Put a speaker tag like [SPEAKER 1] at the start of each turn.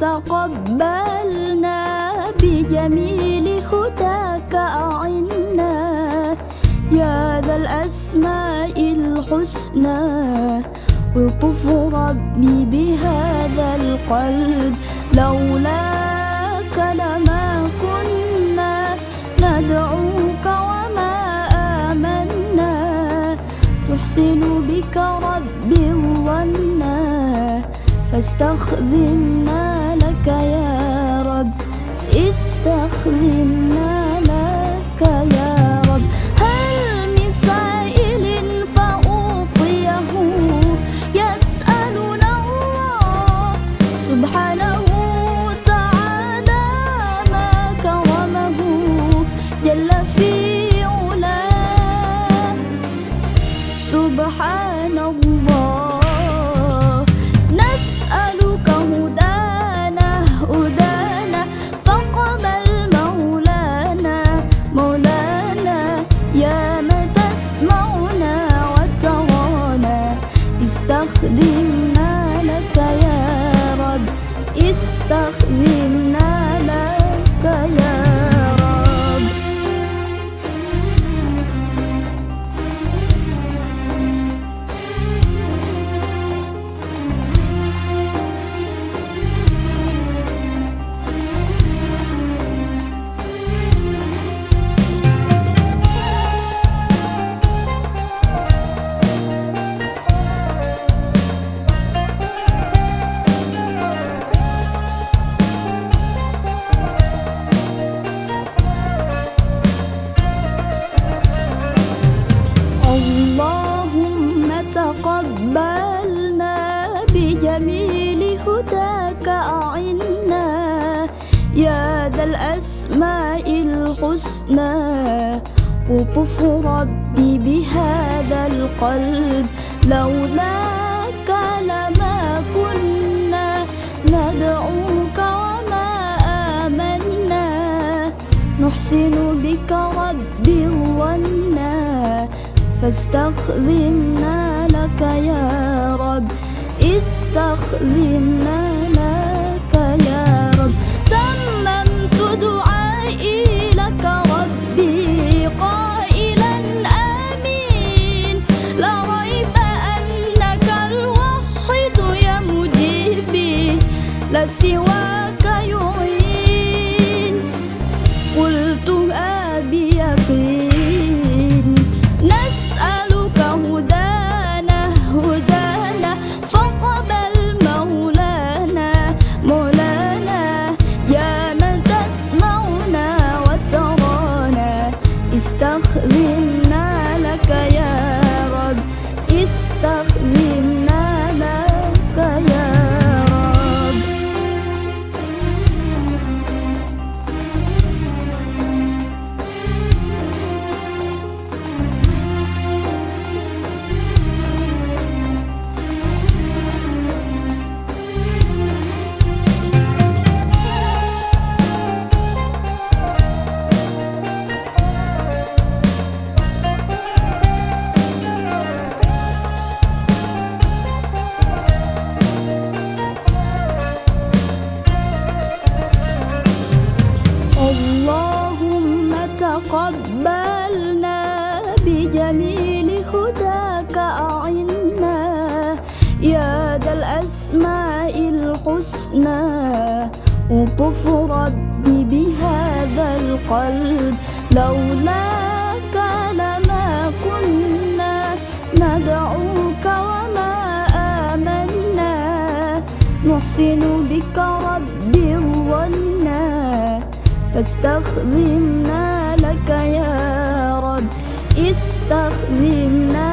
[SPEAKER 1] تقبلنا بجميل هداك أعنا يا ذا الأسماء الحسنى. الطف ربي بهذا القلب لولاك لما كنا ندعوك وما آمنا. نحسن بك ربي الظنا فاستخدمنا لك يا رب استخدمنا لك يا رب. هل من فأعطيه يسألنا الله سبحانه تعالى ما كرمه جل في علاه. سبحان الله. استخدمنا لك يا رب. استخدمنا تقبلنا بجميل هداك أعنا يا ذا الأسماء الحسنى. وطف ربي بهذا القلب لولاك لما كنا. ندعوك وما آمنا. نحسن بك ربي الظنا فاستخدمنا لك يا رب. استخدمنا لك يا رب. تممت دعائي لك ربي قائلا آمين. لا ريب أنك الوحيد يا مجيبي لا سواك تقبلنا بجميل هداك أعنا. يا ذا الأسماء الحسنى وطف ربي بهذا القلب. لولاك لما كنا ندعوك وما آمنا. نحسن بك ربي الظنا فاستخدمنا لك يا رب. استخدمنا